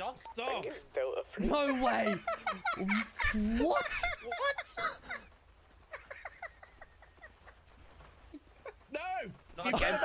dog. Stop. No way! what? No. Not again.